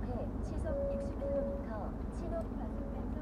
앞에 시속 60km 신호 과속 단속